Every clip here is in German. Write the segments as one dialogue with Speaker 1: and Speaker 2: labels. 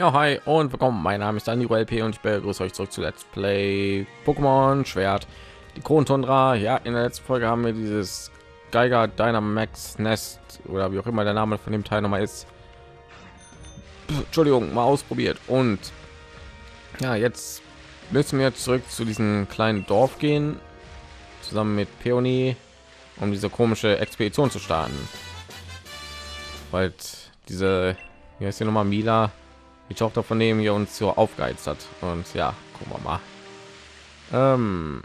Speaker 1: Ja, hi und willkommen. Mein Name ist Daniel LP und ich begrüße euch zurück zu Let's Play Pokémon Schwert. Die Krontundra. Ja, in der letzten Folge haben wir dieses Geiger Dynamax Nest oder wie auch immer der Name von dem Teil nochmal ist. Entschuldigung, mal ausprobiert. Und ja, jetzt müssen wir zurück zu diesem kleinen Dorf gehen, zusammen mit Peony, um diese komische Expedition zu starten. Weil diese, hier ist hier nochmal Mila, die Tochter von dem hier uns so aufgeheizt hat. Und ja, gucken wir mal. Ähm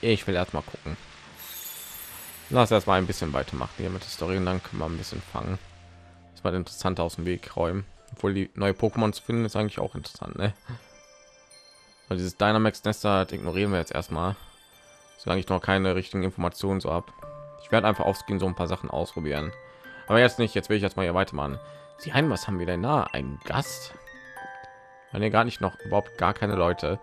Speaker 1: ich will erst mal gucken. Lass erst mal ein bisschen weitermachen hier mit der Story und dann können wir ein bisschen fangen. Das war interessant aus dem Weg räumen. Obwohl die neue Pokémon zu finden ist eigentlich auch interessant, ne? Weil dieses Dynamax Nester ignorieren wir jetzt erstmal, solange ich noch keine richtigen Informationen so ab. Ich werde einfach aufgehen so ein paar Sachen ausprobieren. Aber jetzt nicht. Jetzt will ich jetzt mal hier weitermachen. Sie ein, was haben wir denn da? Ein Gast? Wenn ihr gar nicht noch überhaupt gar keine Leute.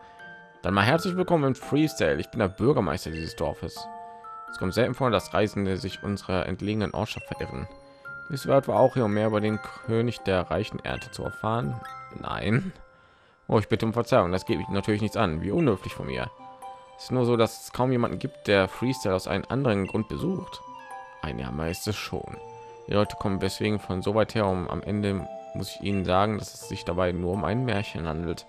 Speaker 1: Dann mal herzlich willkommen im Freestyle. Ich bin der Bürgermeister dieses Dorfes. Es kommt selten vor, dass Reisende sich unserer entlegenen Ortschaft verirren. Dies wird etwa auch hier, um mehr über den König der reichen Ernte zu erfahren. Nein. Oh, ich bitte um Verzeihung. Das geht mich natürlich nichts an. Wie unhöflich von mir. Es ist nur so, dass es kaum jemanden gibt, der Freestyle aus einem anderen Grund besucht. Ein Jahr mal ist es schon. Die Leute kommen deswegen von so weit her, um am Ende muss ich Ihnen sagen, dass es sich dabei nur um ein Märchen handelt.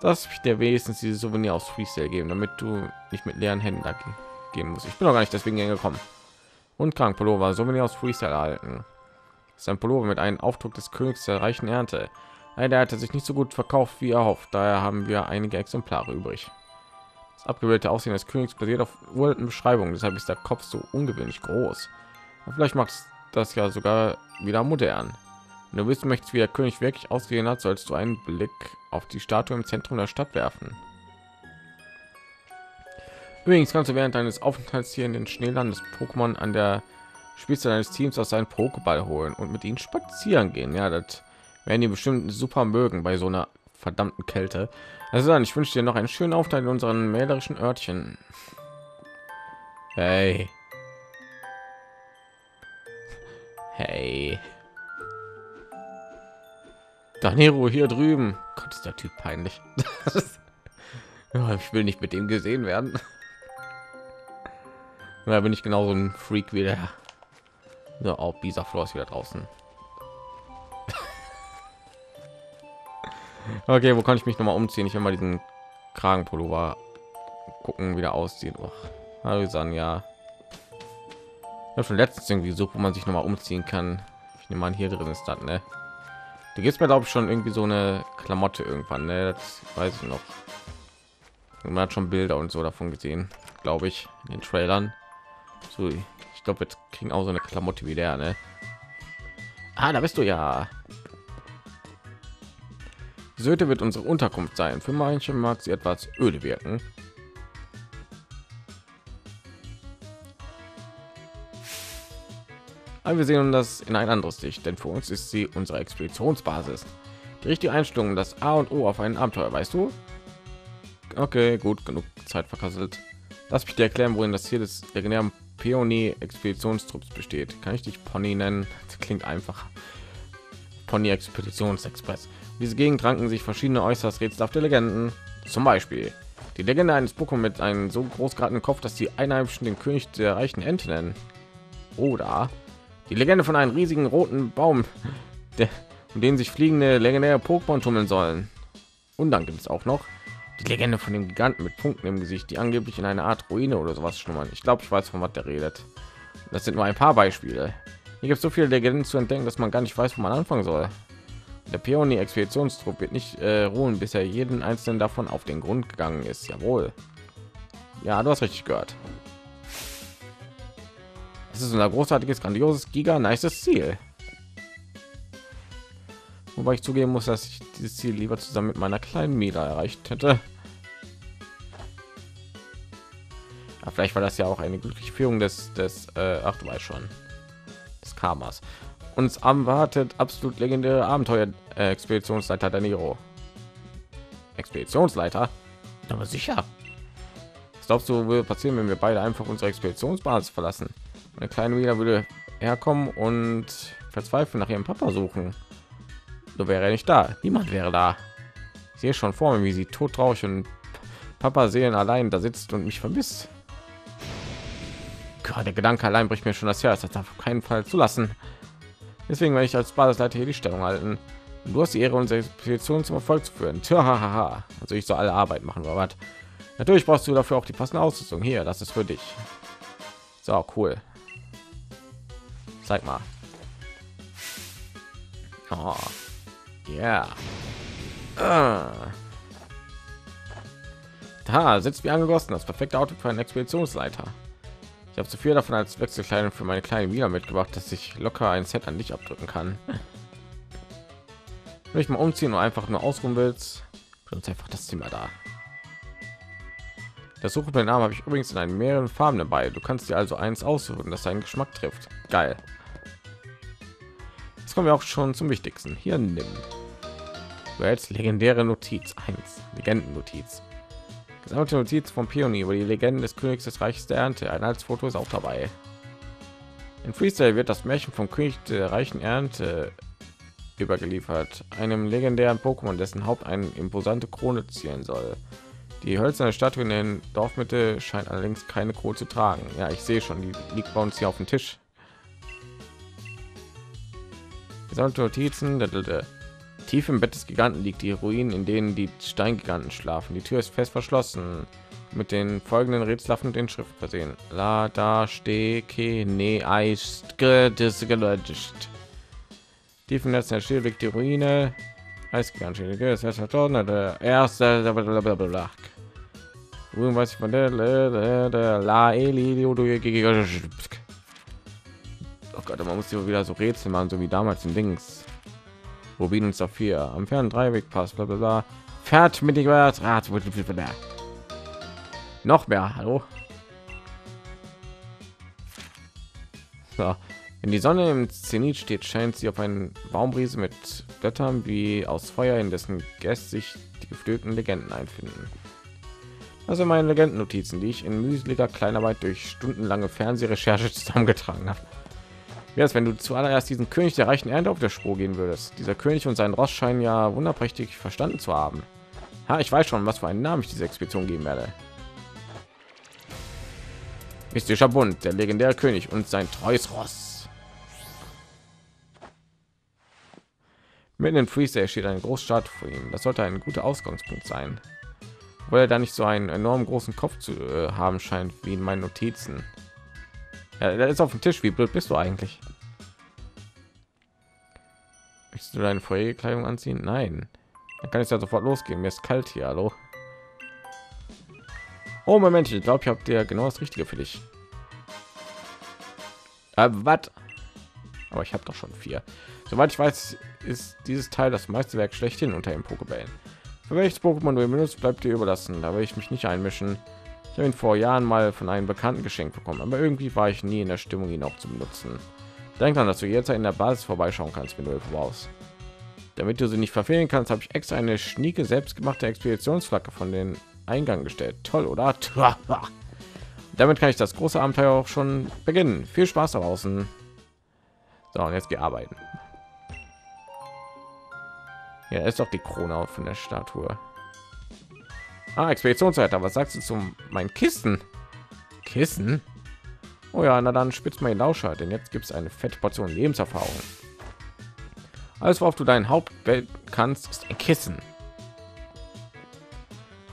Speaker 1: Das ich dir wenigstens diese Souvenir aus Freestyle geben, damit du nicht mit leeren Händen gehen musst. Ich bin noch gar nicht deswegen gekommen. Und krank Pullover, Souvenir aus Freestyle erhalten. Das ist ein Pullover mit einem Aufdruck des Königs der reichen Ernte. Der hatte sich nicht so gut verkauft wie erhofft. Daher haben wir einige Exemplare übrig. Das abgebildete Aussehen des Königs basiert auf uralten Beschreibungen. Deshalb ist der Kopf so ungewöhnlich groß. Vielleicht macht das ja sogar wieder modern. Wenn du wissen möchtest, wie der König wirklich ausgesehen hat, sollst du einen Blick auf die Statue im Zentrum der Stadt werfen. Übrigens kannst du während deines Aufenthalts hier in den Schneeland des Pokémon an der Spitze deines Teams aus seinen Pokéball holen und mit ihnen spazieren gehen. Ja, das werden die bestimmt super mögen bei so einer verdammten Kälte. Also dann, ich wünsche dir noch einen schönen Aufenthalt in unseren mälerischen Örtchen. Hey. Hey. Danero hier drüben. Gott, ist der Typ peinlich. ich will nicht mit dem gesehen werden. Da bin ich genauso ein Freak wie der. So, auch dieser Flor ist wieder draußen. okay, wo kann ich mich noch mal umziehen? Ich will mal diesen Kragenpullover gucken, wie der aussieht. Och, hallo Sanja. Habe schon letztens irgendwie so, wo man sich noch mal umziehen kann. Ich nehme mal hier drin ist das, ne? Du gehst mir glaube ich schon irgendwie so eine Klamotte irgendwann, ne? Das weiß ich noch. Man hat schon Bilder und so davon gesehen, glaube ich, in den Trailern. So, ich glaube, jetzt kriegen auch so eine Klamotte wie der, ne? Ah, da bist du ja. Söte wird unsere Unterkunft sein. Für manche mag sie etwas öde wirken. Aber wir sehen das in ein anderes Licht, denn für uns ist sie unsere Expeditionsbasis. Die richtige Einstellung, das A und O auf ein Abenteuer, weißt du? Okay, gut, genug Zeit verkasselt. Lass mich dir erklären, wohin das Ziel des legendären Peony Expeditionstrupps besteht. Kann ich dich Pony nennen? Das klingt einfach. Pony Expeditionsexpress. Diese Gegend ranken sich verschiedene äußerst rätselhafte Legenden. Zum Beispiel die Legende eines Pokémon mit einem so großartigen Kopf, dass die Einheimischen den König der reichen Ente nennen. Oder die Legende von einem riesigen roten Baum, der, um den sich fliegende legendäre Pokémon tummeln sollen. Und dann gibt es auch noch die Legende von dem Giganten mit Punkten im Gesicht, die angeblich in einer Art Ruine oder sowas schlummern. Ich glaube, ich weiß, von was der redet. Das sind nur ein paar Beispiele. Hier gibt es so viele Legenden zu entdecken, dass man gar nicht weiß, wo man anfangen soll. Der Peony Expeditionstrupp wird nicht äh, ruhen, bis er jeden einzelnen davon auf den Grund gegangen ist. Jawohl. Ja, du hast richtig gehört. Es ist unser großartiges, grandioses, giga nices Ziel. Wobei ich zugeben muss, dass ich dieses Ziel lieber zusammen mit meiner kleinen Mila erreicht hätte. Ja, vielleicht war das ja auch eine glückliche Führung des, des äh, ach du weißt schon, des Karmas. Uns erwartet absolut legendäre Abenteuer äh, Expeditionsleiter Daniro. Expeditionsleiter? Aber sicher. Was glaubst du, würde passieren, wenn wir beide einfach unsere Expeditionsbasis verlassen? Eine kleine wieder würde herkommen und verzweifeln nach ihrem Papa suchen. so wäre er nicht da. Niemand wäre da. Ich sehe schon vor mir, wie sie todtraurig und Papa sehen allein da sitzt und mich vermisst. Gerade der Gedanke allein bricht mir schon das Herz. Das darf auf keinen Fall zulassen. Deswegen werde ich als Basisleiter hier die Stellung halten. Du hast die Ehre, unsere Expedition zum Erfolg zu führen. Tja, also ich soll alle Arbeit machen, Robert. Natürlich brauchst du dafür auch die passende Ausrüstung. Hier, das ist für dich. So, cool. Zeig mal. Oh. Ja. Yeah. Da sitzt wie angegossen. Das perfekte Auto für einen Expeditionsleiter. Ich habe zu viel davon als Wechselkleidung für meine kleinen wieder mitgebracht, dass ich locker ein Set an dich abdrücken kann. Wenn ich mal umziehen und einfach nur ausruhen willst, benutze einfach das Zimmer da. Das Suche Namen habe ich übrigens in einen mehreren Farben dabei. Du kannst dir also eins aussuchen, das deinen Geschmack trifft. Geil. Jetzt kommen wir auch schon zum Wichtigsten. Hier nimm. Hältst legendäre Notiz 1, Legenden-Notiz. Gesammelte Notiz vom Pionier über die Legenden des Königs des Reiches der Ernte. Ein als Foto ist auch dabei. In Freestyle wird das Märchen vom König der reichen Ernte übergeliefert, einem legendären Pokémon, dessen Haupt eine imposante Krone zielen soll. Die hölzerne Statue in der Dorfmitte scheint allerdings keine Krone zu tragen. Ja, ich sehe schon, die liegt bei uns hier auf dem Tisch. Gesamte Notizen. Tief im Bett des Giganten liegt die Ruinen, in denen die Steingiganten schlafen. Die Tür ist fest verschlossen. Mit den folgenden Rätselhaft den Schrift versehen. La da ste ke ne eist gelöscht. Tief im Netz der Schild liegt die Ruine. Eisgigantenschädige, das heißt der erste Ruhen weiß ich von der, La Eli Oh Gott, man muss hier wieder so Rätsel machen, so wie damals in Dings. Rubin und Saphir am fernen Dreiweg passt, bla bla bla. Fährt mit dem Rad. Noch mehr, hallo. So. Wenn die Sonne im Zenit steht, scheint sie auf einen Baumriese mit Blättern wie aus Feuer, in dessen Gäste sich die geflügelten Legenden einfinden. Also meine Legendennotizen, die ich in mühseliger Kleinarbeit durch stundenlange Fernsehrecherche zusammengetragen habe. Wie als wenn du zuallererst diesen König der reichen Ernte auf der Spur gehen würdest. Dieser König und sein Ross scheinen ja wunderprächtig verstanden zu haben. Ja, ich weiß schon, was für einen Namen ich diese Expedition geben werde. Mystischer Bund, der legendäre König und sein treues Ross. Mitten in Freestyle steht eine Großstadt vor ihm. Das sollte ein guter Ausgangspunkt sein. Weil er da nicht so einen enorm großen Kopf zu äh, haben scheint wie in meinen Notizen. Ja, der ist auf dem Tisch. Wie blöd bist du eigentlich? Möchtest du deine Feuerkleidung anziehen? Nein. Dann kann ich ja sofort losgehen. Mir ist kalt hier. Hallo. Oh Moment, ich glaube, ich habe dir genau das Richtige für dich. Äh, was? Aber ich habe doch schon vier. Soweit ich weiß, ist dieses Teil das meiste Werk schlechthin unter den Pokébällen. Für welches Pokémon du benutzt, bleibt dir überlassen. Da will ich mich nicht einmischen. Habe ihn vor Jahren mal von einem Bekannten geschenkt bekommen, aber irgendwie war ich nie in der Stimmung, ihn auch zu benutzen. Denk dann, dass du jetzt in der Basis vorbeischauen kannst, wenn du brauchst. Damit du sie nicht verfehlen kannst, habe ich extra eine schnieke selbstgemachte Expeditionsflagge von den Eingang gestellt. Toll, oder? Damit kann ich das große Abenteuer auch schon beginnen. Viel Spaß da draußen. So, und jetzt geh arbeiten. Ja, ist doch die Krone von der Statue. Ah, Expeditionsleiter, was sagst du zum mein Kissen? Kissen? Oh ja, na dann spitzt mal Lauscher, denn jetzt gibt es eine fette Portion Lebenserfahrung. Alles, worauf du dein Haupt kannst, ist ein Kissen.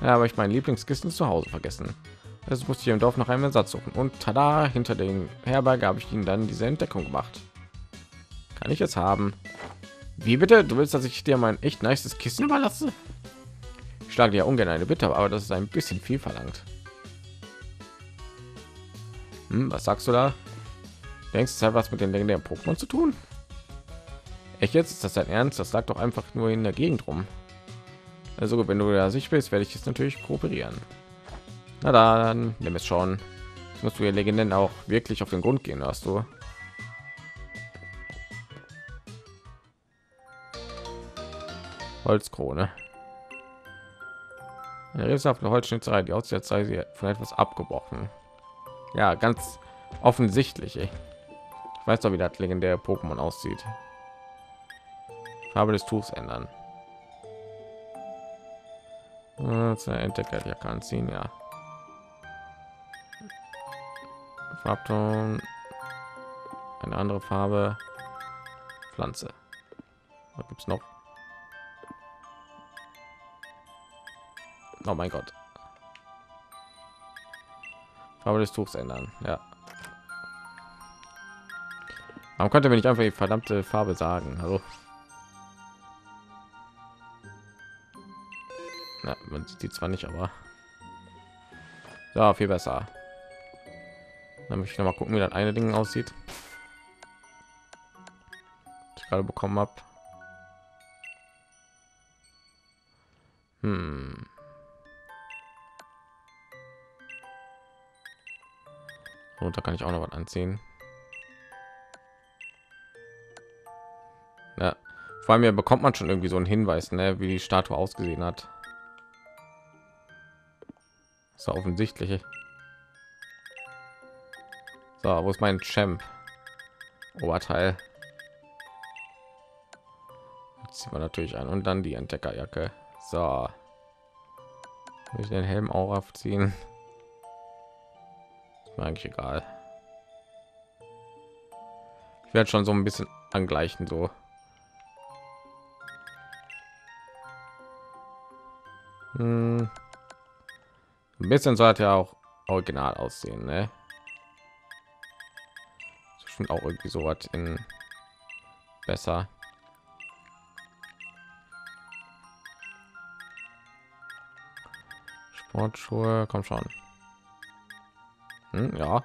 Speaker 1: Ja, aber ich mein Lieblingskissen zu Hause vergessen. Das musste ich im Dorf nach einem Ersatz suchen. Und tada, hinter den Herberge habe ich ihnen dann diese Entdeckung gemacht. Kann ich jetzt haben? Wie bitte? Du willst, dass ich dir mein echt nices Kissen überlasse? Schlage dir ungern eine Bitte, aber das ist ein bisschen viel verlangt. Hm, was sagst du da? Denkst du, hat was mit den legendären Pokémon zu tun? Echt jetzt ist das dein Ernst? Das lag doch einfach nur in der Gegend rum. Also wenn du da sicher bist, werde ich jetzt natürlich kooperieren. Na dann, nimm es schon. Jetzt musst du ihr Legenden auch wirklich auf den Grund gehen, hast du? Holzkrone. Eine rätselhafte Holzschnitzerei, die aus der Zeit von etwas abgebrochen. Ja, ganz offensichtlich. Ey. Ich weiß doch, wie das legendäre Pokémon aussieht. Farbe des Tuchs ändern. Entdecker ja kann ziehen, ja. Farbton, eine andere Farbe, Pflanze. Was gibt's noch? Oh mein Gott. Farbe des Tuchs ändern, ja. Warum konnte mir nicht einfach die verdammte Farbe sagen? Also Na, man sieht die zwar nicht, aber ja, viel besser. Dann möchte ich noch mal gucken, wie das eine Ding aussieht. Ich gerade bekommen habe. Hm. Und da kann ich auch noch was anziehen. Ja, vor allem ja bekommt man schon irgendwie so einen Hinweis, ne, wie die Statue ausgesehen hat. So offensichtlich. So, wo ist mein Champ? Oberteil. Zieht man natürlich an und dann die Entdeckerjacke. So. Ich den Helm auch aufziehen? Eigentlich egal. Ich werde schon so ein bisschen angleichen so. Hm. Ein bisschen sollte ja auch original aussehen, ne? Schon auch irgendwie so was in besser. Sportschuhe, komm schon. Hm, ja.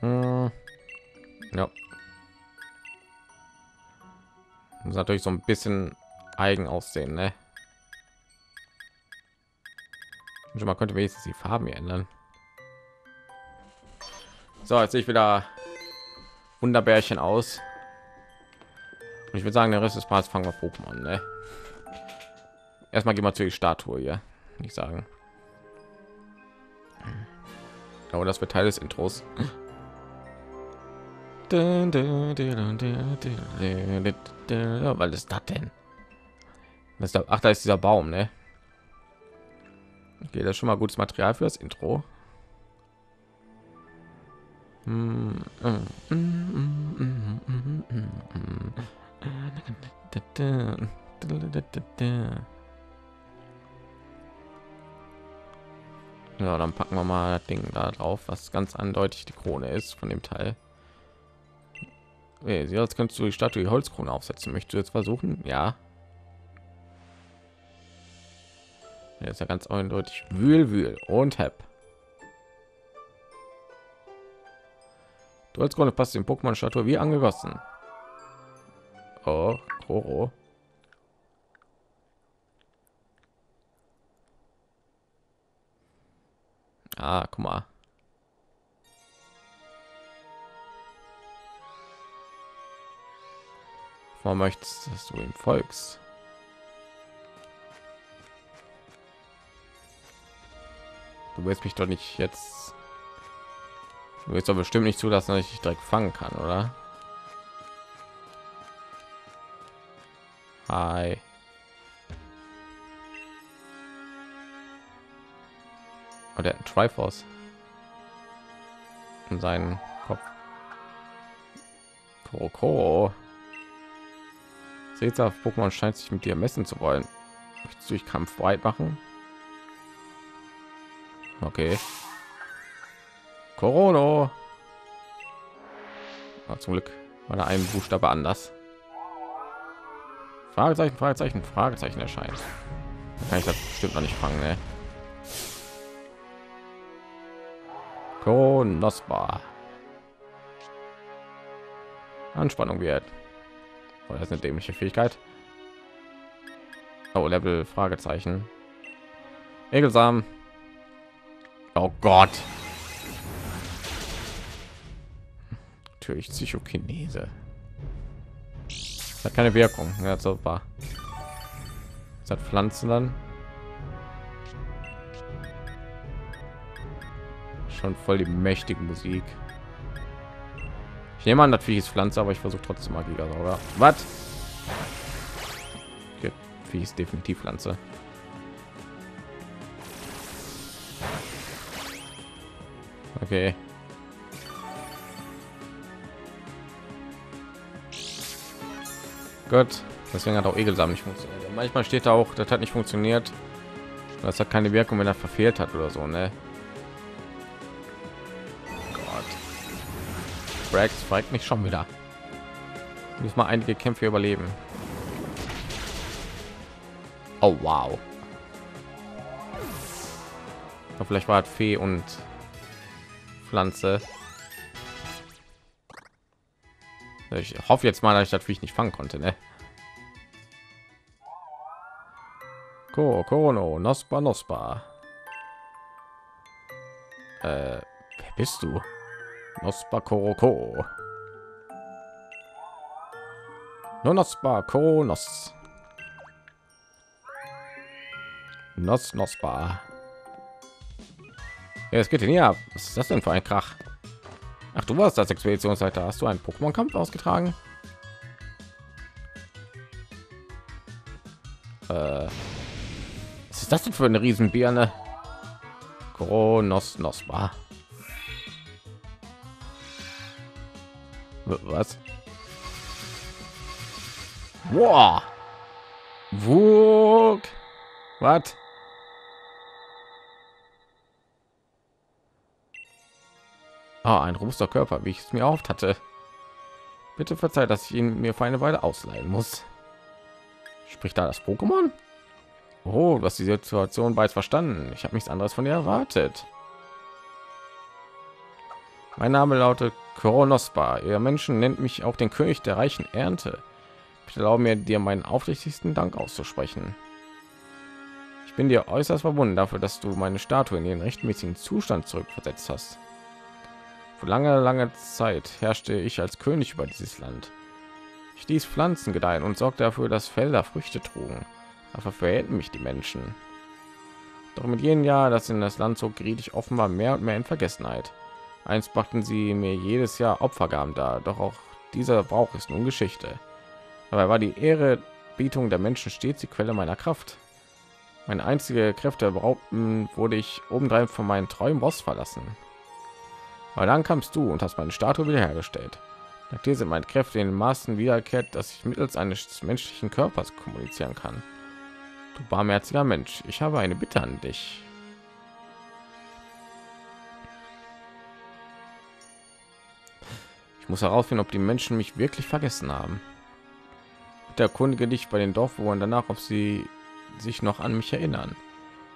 Speaker 1: Hm. Ja. Muss natürlich so ein bisschen eigen aussehen, ne? Und man könnte wenigstens die Farben ändern. So, jetzt sehe ich wieder Wunderbärchen aus. Und ich würde sagen, der Rest des Parts fangen wir Pokémon, ne? Erstmal gehen wir zu die Statue hier, nicht sagen. Aber das wird Teil des Intros. Weil ist das denn? Das ist, ach, da ist dieser Baum, ne? Okay, das ist schon mal gutes Material für das Intro. Ja, dann packen wir mal das Ding da drauf, was ganz eindeutig die Krone ist von dem Teil. Sie als kannst du die Statue die Holzkrone aufsetzen. Möchtest du jetzt versuchen? Ja. Ist ja ganz eindeutig wühl wühl und hep. Du als Grunde passt den Pokémon Statue wie angegossen. Oh, Koro. Ah, guck mal. Warum möchtest dass du ihm folgst? Du willst mich doch nicht jetzt. Du willst doch bestimmt nicht zulassen, dass ich dich direkt fangen kann, oder? Hi. Oh, der Triforce in seinen Kopf. Koro. Seht auf Pokémon scheint sich mit dir messen zu wollen. Möchtest du dich Kampf breit machen? Okay. Corona. Oh, zum Glück war da ein Buchstabe anders. Fragezeichen, Fragezeichen, Fragezeichen erscheint. Da kann ich das bestimmt noch nicht fangen, ne? Konospa. Anspannung wird. Oh, das ist eine dämliche Fähigkeit. Oh, Level Fragezeichen. Egelsam. Oh Gott. Natürlich Psychokinese. Hat keine Wirkung. Ja, super. Das hat Pflanzen dann. Schon voll die mächtige Musik. Ich nehme an, natürlich ist Pflanze, aber ich versuche trotzdem mal Gigasauger. Was? Okay, ist definitiv Pflanze. Okay. Gut, deswegen hat auch Egelsamen nicht funktioniert. Manchmal steht da auch, das hat nicht funktioniert. Das hat keine Wirkung, wenn er verfehlt hat oder so, ne? Brax fragt mich schon wieder. Muss mal einige Kämpfe überleben. Oh wow. Aber vielleicht war es Fee und Pflanze. Ich hoffe jetzt mal, dass ich das ich nicht fangen konnte, ne? Ko, Kono, Nospa, Nospa. Äh, wer bist du? Nospa Koroko. No Nospa Konos. Nos Nospa. Ja, es geht denn ja. Was ist das denn für ein Krach? Ach, du warst das Expeditionsleiter. Hast du einen Pokémon-Kampf ausgetragen? Äh, was ist das denn für eine Riesenbirne? Kronos Nospa. Was? Wug. Was? Ah, ein robuster Körper, wie ich es mir oft hatte. Bitte verzeiht, dass ich ihn mir für eine Weile ausleihen muss. Spricht da das Pokémon? Oh, du die Situation bereits verstanden. Ich habe nichts anderes von dir erwartet. Mein Name lautet Kronospa. Ihr Menschen nennt mich auch den König der reichen Ernte. Ich erlaube mir, dir meinen aufrichtigsten Dank auszusprechen. Ich bin dir äußerst verbunden dafür, dass du meine Statue in ihren rechtmäßigen Zustand zurückversetzt hast. Vor langer, langer Zeit herrschte ich als König über dieses Land. Ich ließ Pflanzen gedeihen und sorgte dafür, dass Felder Früchte trugen. Dafür verhältten mich die Menschen. Doch mit jedem Jahr, das in das Land so geriet ich offenbar mehr und mehr in Vergessenheit. Einst brachten sie mir jedes Jahr Opfergaben dar, doch auch dieser Brauch ist nun Geschichte. Dabei war die Ehrebietung der Menschen stets die Quelle meiner Kraft. Meine einzige Kräfte behaupten, wurde ich obendrein von meinen treuen Boss verlassen. Aber dann kamst du und hast meine Statue wiederhergestellt. Nach dir sind meine Kräfte in den Maßen wiederkehrt, dass ich mittels eines menschlichen Körpers kommunizieren kann. Du barmherziger Mensch, ich habe eine Bitte an dich. Muss herausfinden, ob die Menschen mich wirklich vergessen haben. Der erkundige dich bei den Dorfbewohnern danach, ob sie sich noch an mich erinnern.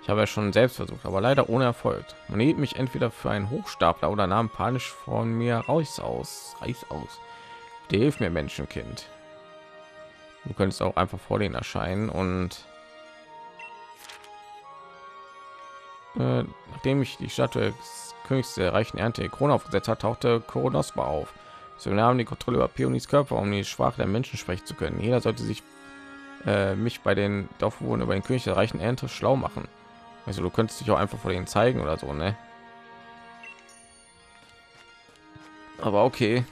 Speaker 1: Ich habe ja schon selbst versucht, aber leider ohne Erfolg. Man hielt mich entweder für einen Hochstapler oder nahm panisch von mir raus aus. Reiß aus. Der hilft mir, Menschenkind. Du könntest auch einfach vor denen erscheinen und äh, nachdem ich die Statue des Königs der reichen Ernte Krone aufgesetzt hat, tauchte Koronospa auf. So nahmen die Kontrolle über Pionis Körper, um die Sprache der Menschen sprechen zu können. Jeder sollte sich äh, mich bei den Dorfbewohnern über den König der reichen Ernte schlau machen. Also du könntest dich auch einfach vor denen zeigen oder so, ne? Aber okay.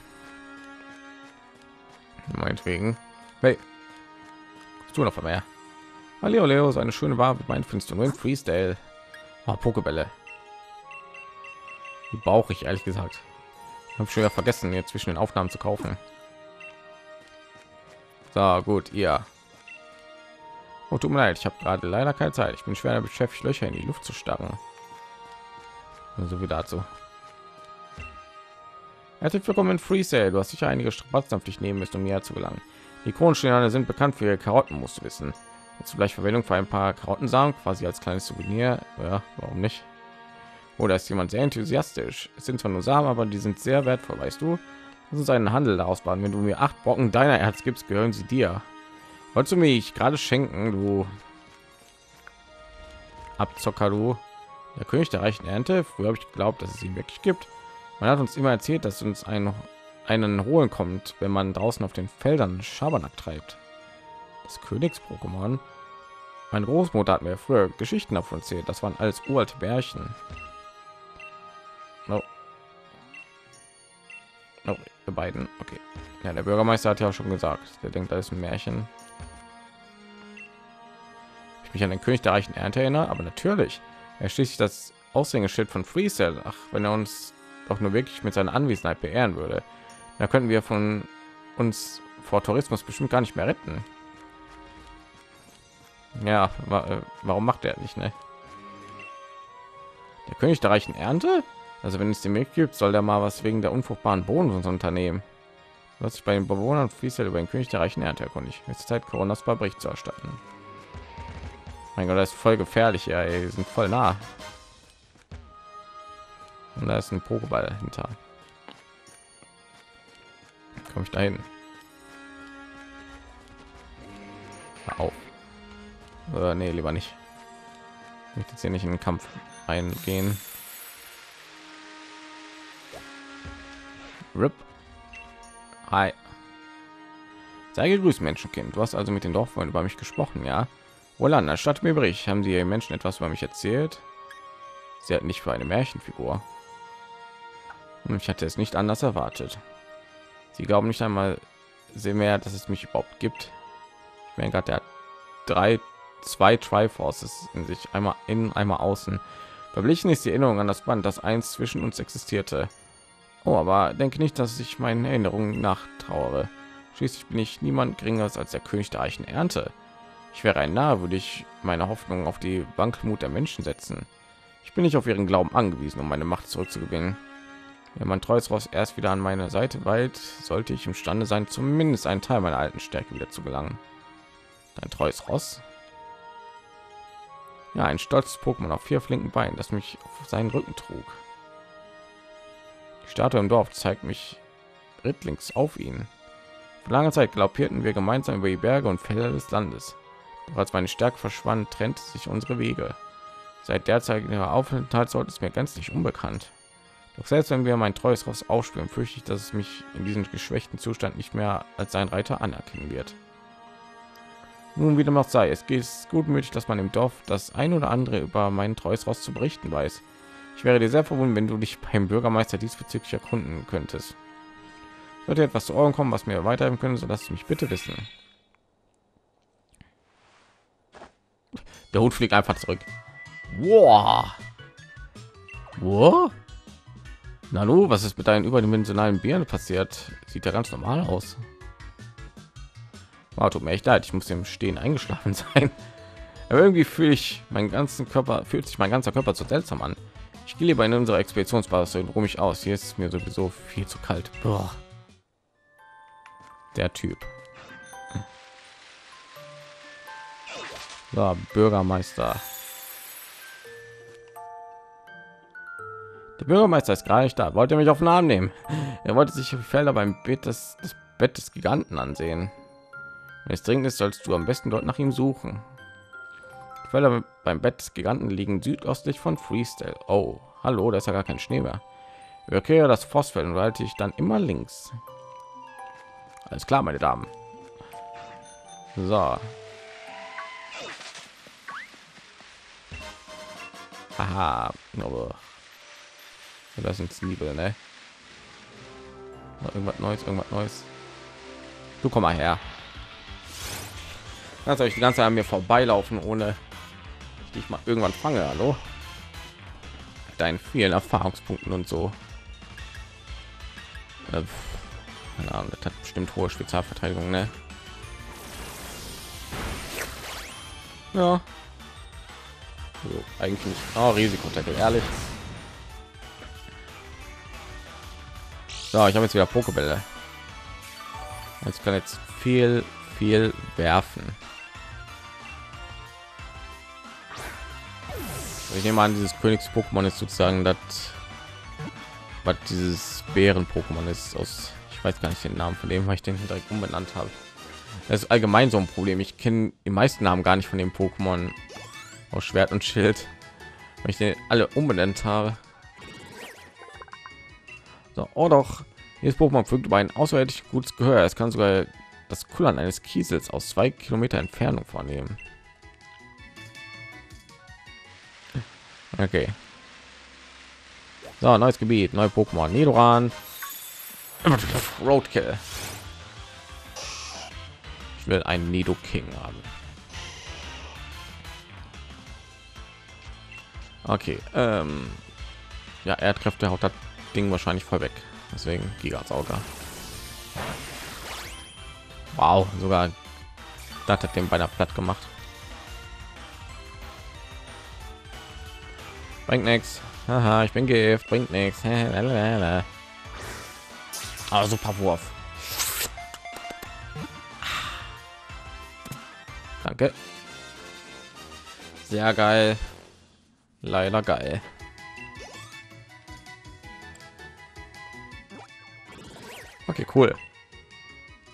Speaker 1: Meinetwegen. Hey. Du noch mehr. Leo Leo, so eine schöne Ware mit meinen findest im Freestyle. Oh, Pokebälle. Die brauche ich ehrlich gesagt. Habe schon ja vergessen, jetzt zwischen den Aufnahmen zu kaufen. So, gut, ihr. Oh, tut mir leid, ich habe gerade leider keine Zeit. Ich bin schwer beschäftigt, Löcher in die Luft zu starren. So wie dazu. Herzlich willkommen in Free Sale. Du hast sicher einige Strapazen auf dich nehmen müssen, um mir zu gelangen. Die Kronensteine sind bekannt für ihre Karotten, musst du wissen. Vielleicht Verwendung für ein paar Karottensamen, quasi als kleines Souvenir. Ja, warum nicht? Oder ist jemand sehr enthusiastisch? Es sind zwar nur Samen, aber die sind sehr wertvoll, weißt du? Das ist einen Handel daraus bauen. Wenn du mir acht Brocken deiner Erz gibst, gehören sie dir. Wolltest du mich gerade schenken, du Abzocker, du? Der König der reichen Ernte. Früher habe ich geglaubt, dass es ihn wirklich gibt. Man hat uns immer erzählt, dass uns ein, einen holen kommt, wenn man draußen auf den Feldern Schabernack treibt. Das Königs-Pokémon. Mein Großmutter hat mir früher Geschichten davon erzählt. Das waren alles uralte Bärchen. No. No. der beiden. Okay. Ja, der Bürgermeister hat ja schon gesagt, der denkt, da ist ein Märchen. Ich mich an den König der reichen Ernte erinnere, aber natürlich. Er schließlich das Aushängeschild von Freestyle. Ach, wenn er uns doch nur wirklich mit seiner Anwesenheit beehren würde, da könnten wir von uns vor Tourismus bestimmt gar nicht mehr retten. Ja, wa äh, warum macht er nicht, ne? Der König der reichen Ernte? Also wenn es den Weg gibt, soll der mal was wegen der unfruchtbaren Boden Unternehmen. Was sich bei den Bewohnern fließt über den König der reichen Ernte erkundigt. Jetzt Zeit, Coronas Bericht zu erstatten. Mein Gott, das ist voll gefährlich, ja, ey. sind voll nah. Und da ist ein Pokéball hinter. Komme ich dahin? Auf. Äh, nee, lieber nicht. Ich möchte jetzt hier nicht in den Kampf eingehen. Rip. Hi. Sei gegrüßt, Menschenkind. Du hast also mit den Dorfbewohnern über mich gesprochen, ja? Roland, erstatte mir Bericht. Haben die Menschen etwas über mich erzählt? Sie hat nicht für eine Märchenfigur. Ich hatte es nicht anders erwartet. Sie glauben nicht einmal sehr mehr, dass es mich überhaupt gibt. Ich meine gerade, der drei, zwei Triforces in sich, einmal innen, einmal außen. Verblichen ist die Erinnerung an das Band, das eins zwischen uns existierte. Oh, aber denke nicht, dass ich meinen Erinnerungen nachtrauere. Schließlich bin ich niemand geringeres als der König der reichen Ernte. Ich wäre ein Narr, würde ich meine Hoffnung auf die Wankelmut der Menschen setzen. Ich bin nicht auf ihren Glauben angewiesen, um meine Macht zurückzugewinnen. Wenn mein treues Ross erst wieder an meiner Seite weilt, sollte ich imstande sein, zumindest einen Teil meiner alten Stärke wieder zu gelangen. Dein treues Ross? Ja, ein stolzes Pokémon auf vier flinken Beinen, das mich auf seinen Rücken trug. Statue im Dorf zeigt mich rittlings auf ihn. Vor langer Zeit glaubierten wir gemeinsam über die Berge und Felder des Landes. Doch als meine Stärke verschwand, trennte sich unsere Wege. Seit derzeitiger Aufenthaltsort ist mir gänzlich unbekannt. Doch selbst wenn wir mein treues Ross aufspüren, fürchte ich, dass es mich in diesem geschwächten Zustand nicht mehr als sein Reiter anerkennen wird. Nun wie dem auch sei, es geht gutmütig, dass man im Dorf das ein oder andere über meinen treues Ross zu berichten weiß. Ich wäre dir sehr verwundert, wenn du dich beim Bürgermeister diesbezüglich erkunden könntest. Sollte etwas zu Ohren kommen, was mir weiterhelfen können, so lass mich bitte wissen. Der Hut fliegt einfach zurück. Wow. Wow. Nanu, was ist mit deinen überdimensionalen Bieren passiert? Sieht ja ganz normal aus. Wow, tut mir echt leid, ich muss im Stehen eingeschlafen sein. Aber irgendwie fühle ich meinen ganzen Körper, fühlt sich mein ganzer Körper so seltsam an. Ich gehe lieber in unserer Expeditionsbasis und ruhe mich aus. Hier ist es mir sowieso viel zu kalt. Boah. Der Typ. So, Bürgermeister. Der Bürgermeister ist gar nicht da. Wollte mich auf den Arm nehmen. Er wollte sich auf Felder beim Bett des, des Bett des Giganten ansehen. Wenn es dringend ist, sollst du am besten dort nach ihm suchen. Felder beim Bett des Giganten liegen südöstlich von Freestyle. Oh, hallo, da ist ja gar kein Schnee mehr. Okay, das Phosphor und halte ich dann immer links. Alles klar, meine Damen. So. Haha. Oh. Das sind Zwiebel, ne? Irgendwas Neues, irgendwas Neues. Du komm mal her. Kannst euch die ganze Zeit an mir vorbeilaufen, ohne ich dich mal irgendwann fange. Hallo? Deinen vielen Erfahrungspunkten und so. Äh, keine Ahnung, das hat bestimmt hohe Spezialverteidigung, ne? Ja. So, eigentlich nicht. Oh, Risikoteckel, ehrlich. So, ich habe jetzt wieder Pokebälle. Jetzt kann jetzt viel, viel werfen. Ich nehme an, dieses Königs-Pokémon ist sozusagen das, was dieses Bären-Pokémon ist aus. Ich weiß gar nicht den Namen von dem, weil ich den direkt umbenannt habe. Das ist allgemein so ein Problem. Ich kenne die meisten Namen gar nicht von dem Pokémon aus Schwert und Schild, weil ich den alle umbenannt habe. So, oh doch, dieses Pokémon fügt über ein außerordentlich gutes Gehör. Es kann sogar das Kullern eines Kiesels aus zwei Kilometer Entfernung vornehmen. Okay. So, neues Gebiet, neue Pokémon. Nidoran. Roadkill. Ich will einen Nido King haben. Okay, ähm, ja, Erdkräfte haut das Ding wahrscheinlich voll weg. Deswegen Gigasauger. Wow, sogar das hat den beinahe platt gemacht. Bringt nichts. Haha, ich bin Gift, bringt nichts. Aber super Wurf. Danke. Sehr geil. Leider geil. Okay, cool.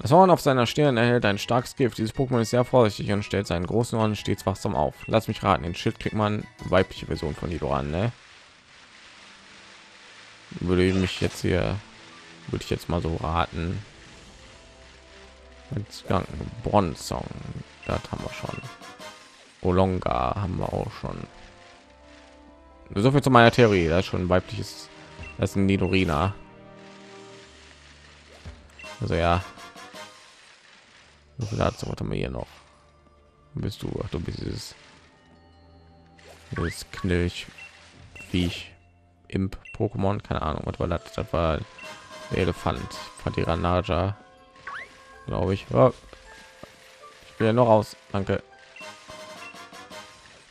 Speaker 1: Das Horn auf seiner Stirn erhält ein starkes Gift. Dieses Pokémon ist sehr vorsichtig und stellt seinen großen Ohren stets wachsam auf. Lass mich raten, den Schild kriegt man weibliche Version von Nidoran, ne? Würde ich mich jetzt hier, würde ich jetzt mal so raten. Bronzong, das haben wir schon. Olonga haben wir auch schon. So viel zu meiner Theorie. Das ist schon ein weibliches, das ist ein Nidorina. Also ja, dazu was haben wir hier noch? Bist du? Ach du bist dieses, dieses knilch viech imp pokémon keine ahnung was war das? Das war der elefant von die Ranaja, glaube ich. Oh. ich will ja noch aus danke.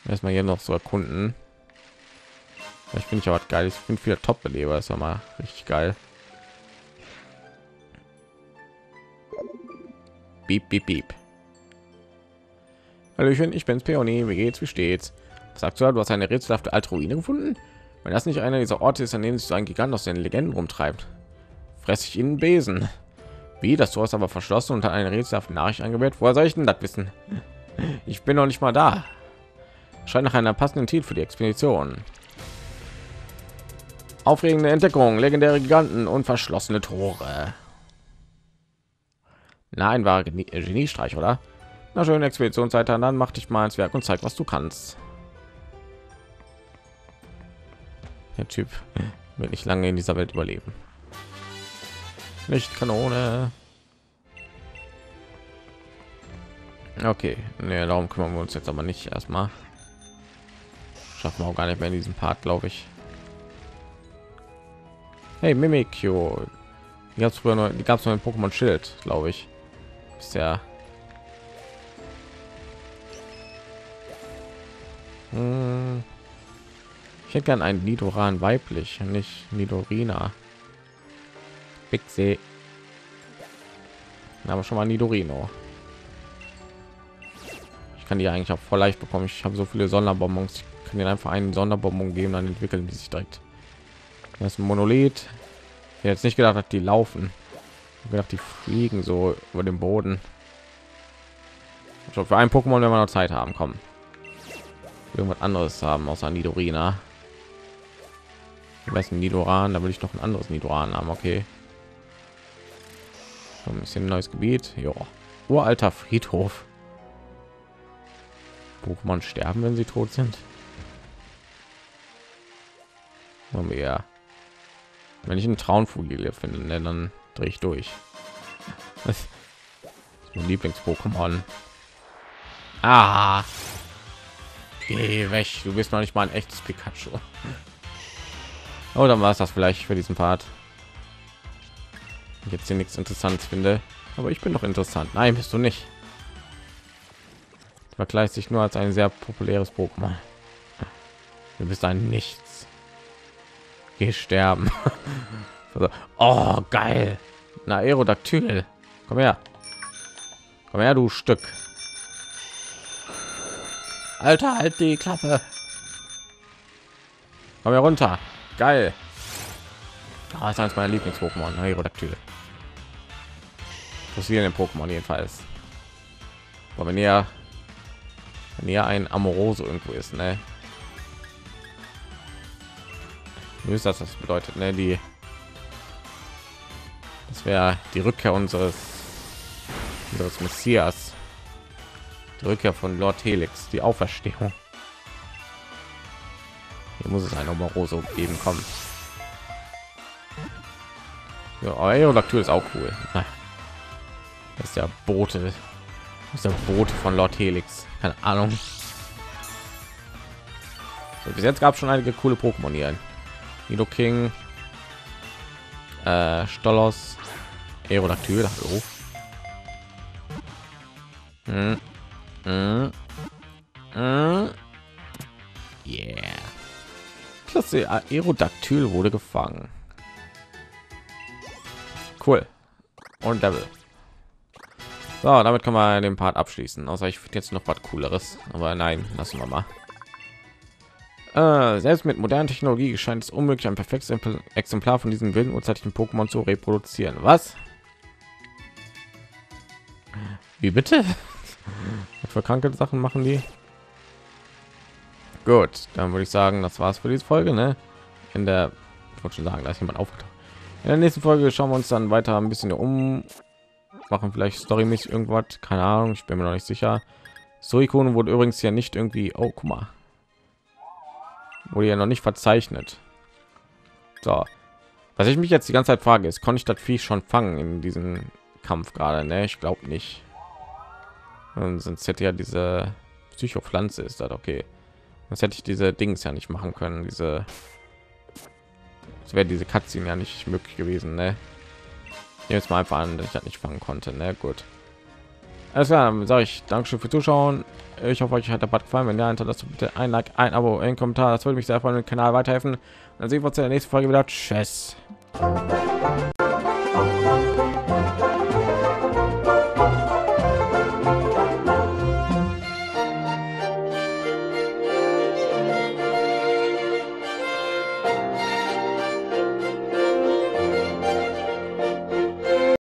Speaker 1: Erstmal hier noch so erkunden. Ich finde ich aber geil ich bin wieder top beleber ist ja mal richtig geil Beep, beep, beep. Hallöchen, ich bin's Peony. Wie geht's? Wie steht's? Sagst du, du hast eine rätselhafte alte Ruine gefunden? Wenn das nicht einer dieser Orte ist, an denen sich so ein Gigant aus den Legenden rumtreibt, fress ich ihnen Besen. Wie? Das Tor ist aber verschlossen und hat eine rätselhafte Nachricht angewählt. Woher soll ich denn das wissen? Ich bin noch nicht mal da. Scheint nach einer passenden Titel für die Expedition. Aufregende Entdeckung, legendäre Giganten und verschlossene Tore. Nein, war Genie Geniestreich, oder? Na schön, Expeditionszeit, dann mach dich mal ins Werk und zeig, was du kannst. Der Typ wird nicht lange in dieser Welt überleben. Nicht Kanone. Okay, nee, darum kümmern wir uns jetzt aber nicht erstmal. Schaffen wir auch gar nicht mehr in diesem Part, glaube ich. Hey, Mimikyo. Die gab es früher noch, die gab noch in Pokémon Schild, glaube ich ist ja hm. ich hätte gern einen nidoran weiblich nicht nidorina. Bixi. aber schon mal nidorino. Ich kann die eigentlich auch voll leicht bekommen. Ich habe so viele sonderbonbons. Ich kann ihnen einfach einen sonderbonbon geben dann entwickeln die sich direkt. Das ist ein monolith. Ich jetzt nicht gedacht hat die laufen gedacht, die fliegen so über den Boden. Schon für ein Pokémon, wenn wir noch Zeit haben, kommen. Irgendwas anderes haben außer Nidorina. weiß Nidoran, da will ich noch ein anderes Nidoran haben, okay. So ein bisschen neues Gebiet. Ja. Uralter Friedhof. Pokémon sterben, wenn sie tot sind. Mehr. Wenn ich einen Traunvogel finde, ne, dann drehe ich durch. Das ist mein Lieblings-Pokémon. Ah, geh weg. Du bist noch nicht mal ein echtes Pikachu. Oh, dann war es das vielleicht für diesen Part. Jetzt hier nichts Interessantes finde, aber ich bin doch interessant. Nein, bist du nicht. Vergleicht sich nur als ein sehr populäres Pokémon. Du bist ein Nichts. Geh sterben. oh, geil. Na, Aerodactyl. Komm her. Komm her, du Stück. Alter, halt die Klappe. Komm her runter. Geil. Das ist eines meiner Lieblings-Pokémon, Aerodactyl. Passieren den Pokémon jedenfalls. Aber wenn ihr wenn ihr ein Amoroso irgendwo ist, ne? Wie ist das? Das bedeutet, ne? Die das wäre die Rückkehr unseres unseres Messias. Die Rückkehr von Lord Helix, die Auferstehung. Hier muss es ein Omaroso geben, kommen. Ja, ist auch cool. Das ist der Bote. Das ist der Bote von Lord Helix. Keine Ahnung. Bis jetzt gab es schon einige coole Pokémon hier. Nido King, äh, Stolos, Aerodactyl. Hallo. Mm. Mm. Mm. Yeah. Klasse Aerodactyl wurde gefangen. Cool. Und Level. So, damit können wir den Part abschließen. Außer ich finde jetzt noch was Cooleres. Aber nein, lassen wir mal. Äh, selbst mit moderner Technologie scheint es unmöglich, ein perfektes Exemplar von diesen wilden urzeitlichen Pokémon zu reproduzieren. Was? Wie bitte? Was für kranke Sachen machen die? Gut, dann würde ich sagen, das war's für diese Folge. Ne? In der, ich wollte schon sagen, da ist jemand aufgetaucht. In der nächsten Folge schauen wir uns dann weiter ein bisschen um, machen vielleicht storymäßig irgendwas, keine Ahnung, ich bin mir noch nicht sicher. So Ikonen wurde übrigens ja nicht irgendwie, oh guck mal, wurde ja noch nicht verzeichnet. So, was ich mich jetzt die ganze Zeit frage, ist, konnte ich das Vieh schon fangen in diesem Kampf gerade? Ne, ich glaube nicht. Und sonst hätte ja diese Psychopflanze ist das okay. Das hätte ich diese Dings ja nicht machen können. Diese es wäre diese Cutscene ja nicht möglich gewesen. Ne? Jetzt mal einfach an, dass ich das nicht fangen konnte. Ne? Gut. Alles klar, sage ich Dankeschön für Zuschauen. Ich hoffe, euch hat der Bad gefallen. Wenn ja, hinterlasst bitte ein Like, ein Abo, ein Kommentar. Das würde mich sehr freuen, den Kanal weiterhelfen. Dann sehen wir uns in der nächsten Folge wieder. Tschüss.